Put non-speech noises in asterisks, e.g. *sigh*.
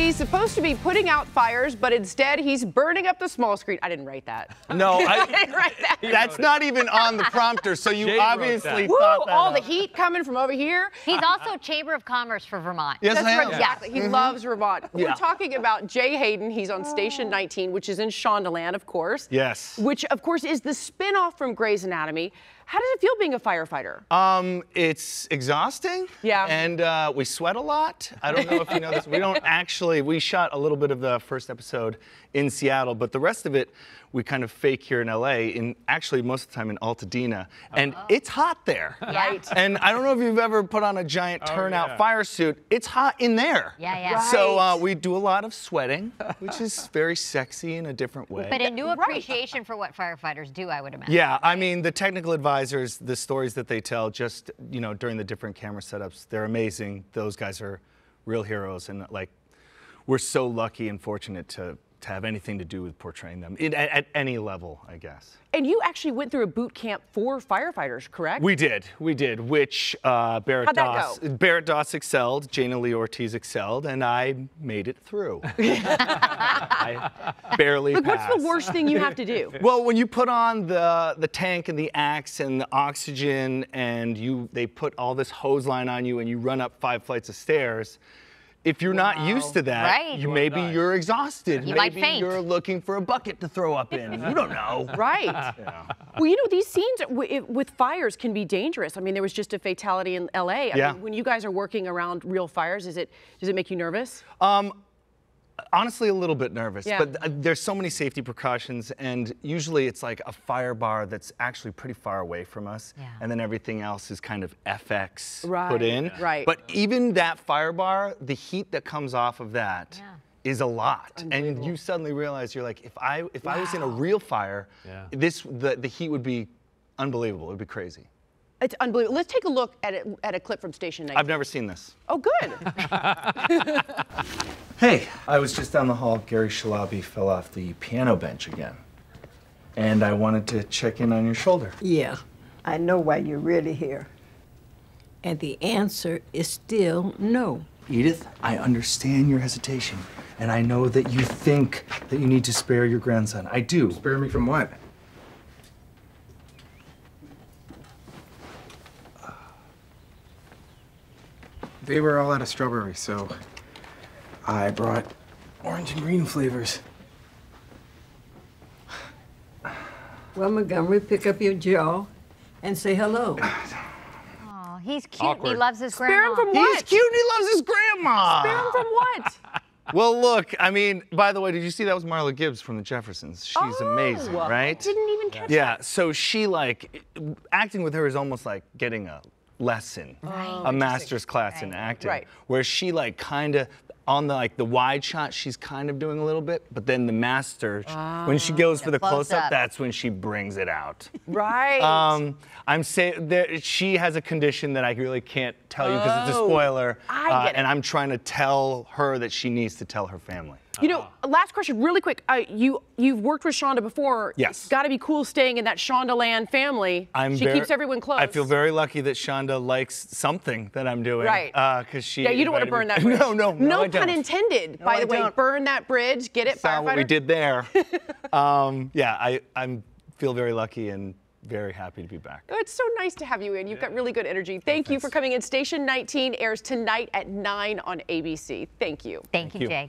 He's supposed to be putting out fires, but instead he's burning up the small screen. I didn't write that. *laughs* No, *laughs* I, didn't write that. that's not even on the prompter, so you *laughs* Jay obviously that. Woo, thought that all the heat coming from over here. He's uh, uh, also Chamber of Commerce for Vermont. Yes, That's I right, am. exactly. He mm-hmm. loves Vermont. Yeah. We're talking about Jay Hayden. He's on Station 19, which is in Shondaland, of course. Yes. Which, of course, is the spin-off from Grey's Anatomy. How does it feel being a firefighter? Um, it's exhausting. Yeah. And uh, we sweat a lot. I don't know if you know this. We don't *laughs* actually. We shot a little bit of the first episode in Seattle, but the rest of it we kind of fake here in LA. In actually most of the time in Altadena, and it's hot there. Right. And I don't know if you've ever put on a giant turnout yeah. fire suit. It's hot in there. Yeah, yeah. Right. So uh, we do a lot of sweating, which is *laughs* very sexy in a different way. But a new appreciation for what firefighters do, I would imagine. Yeah, I mean the technical advisors, the stories that they tell, just you know during the different camera setups, they're amazing. Those guys are real heroes, and like we're so lucky and fortunate to to have anything to do with portraying them in, at, at any level, I guess. And you actually went through a boot camp for firefighters, correct? We did, we did. Which uh, Barrett How'd Doss. Barrett Doss excelled, Jaina Lee Ortiz excelled, and I made it through. *laughs* I barely Like, passed. what's the worst thing you have to do? *laughs* Well, when you put on the the tank and the axe and the oxygen, and you they put all this hose line on you, and you run up five flights of stairs. If you're not used to that, Right. you You maybe die. you're exhausted. You might maybe faint. you're looking for a bucket to throw up in. you don't know. *laughs* Right. *laughs* Well, you know, these scenes w- with fires can be dangerous. I mean, there was just a fatality in LA. I Yeah. mean, when you guys are working around real fires, is it does it make you nervous? Um, Honestly, a little bit nervous, Yeah. but uh, there's so many safety precautions, and usually it's like a fire bar that's actually pretty far away from us, Yeah. and then everything else is kind of FX Right, put in. right. But even that fire bar, the heat that comes off of that is Yeah. a lot, and you suddenly realize you're like, if I if I was in a real fire, Yeah. this the the heat would be unbelievable. It would be crazy. It's unbelievable. Let's take a look at it, at a clip from Station 19. I've never seen this. oh, good. *laughs* Hey, I was just down the hall. Gary Shalabi fell off the piano bench again. And I wanted to check in on your shoulder. Yeah, I know why you're really here. And the answer is still no. Edith, I understand your hesitation. And I know that you think that you need to spare your grandson. I do. Spare me from what? They were all out of strawberries, so I brought orange and green flavors. Well, Montgomery, pick up your jaw and say hello. Oh, he's cute. He loves his Spare grandma. him from He's cute. and He loves his grandma. Spare him from what? *laughs* Well, look, I mean, by the way, did you see that was Marla Gibbs from the Jeffersons? She's oh, amazing, Oh, right? Didn't even catch Yeah, so she like acting with her is almost like getting a lesson, a master's class in acting, Right. where she like kind of on the like the wide shot, she's kind of doing a little bit, but then the master, when she goes for the close close-up. up, that's when she brings it out. *laughs* Right. Um, I'm saying there, she has a condition that I really can't tell you because it's a Oh, spoiler, I uh, get it. and I'm trying to tell her that she needs to tell her family. you know, last question, really quick. Uh, you you've worked with Shonda before. Yes. It's got to be cool staying in that Shonda Land family. I'm she ver- keeps everyone close. I feel very lucky that Shonda likes something that I'm doing. Right. Because she. Yeah, you don't want to burn me- that *laughs* bridge. no, no, no. No pun intended. No, by I the way, don't. burn that bridge. Get it, not what we did there. *laughs* um, yeah, I I'm feel very lucky and very happy to be back. Oh, It's so nice to have you in. You've got really good energy. Oh, Thank you for coming in. Station 19 airs tonight at 9 on ABC. Thank you. Thank, you, you. Jay.